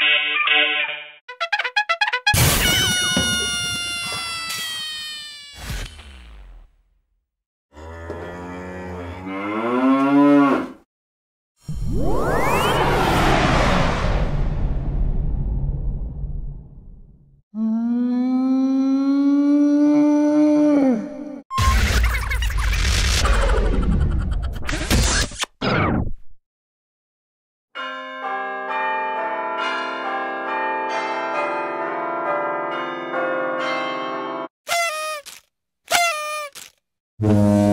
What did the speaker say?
Mm-hmm. Música